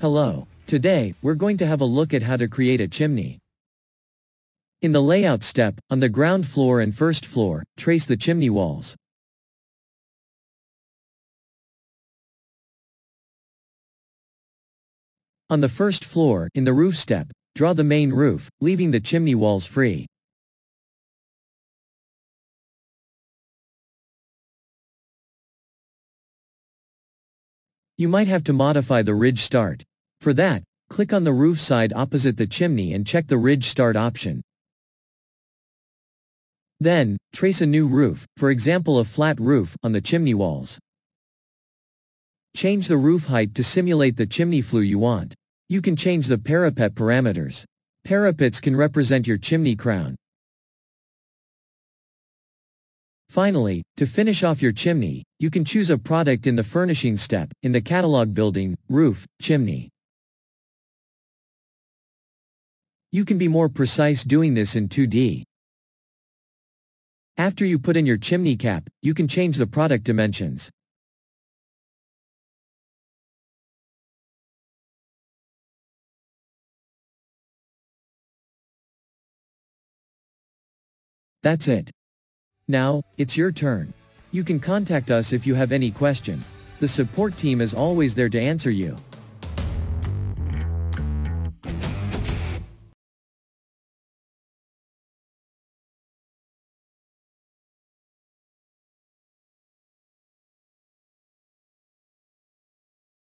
Hello. Today, we're going to have a look at how to create a chimney. In the layout step, on the ground floor and first floor, trace the chimney walls. On the first floor, in the roof step, draw the main roof, leaving the chimney walls free. You might have to modify the ridge start. For that, click on the roof side opposite the chimney and check the ridge start option. Then, trace a new roof, for example a flat roof, on the chimney walls. Change the roof height to simulate the chimney flue you want. You can change the parapet parameters. Parapets can represent your chimney crown. Finally, to finish off your chimney, you can choose a product in the furnishing step, in the catalog building, roof, chimney. You can be more precise doing this in 2D. After you put in your chimney cap, you can change the product dimensions. That's it. Now, it's your turn. You can contact us if you have any question. The support team is always there to answer you.